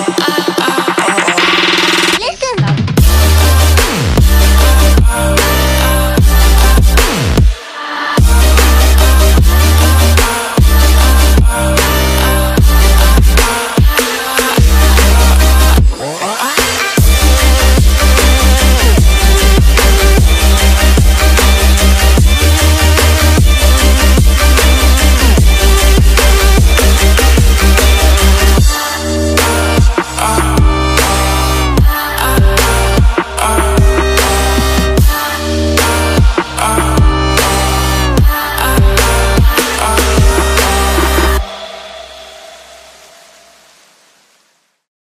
I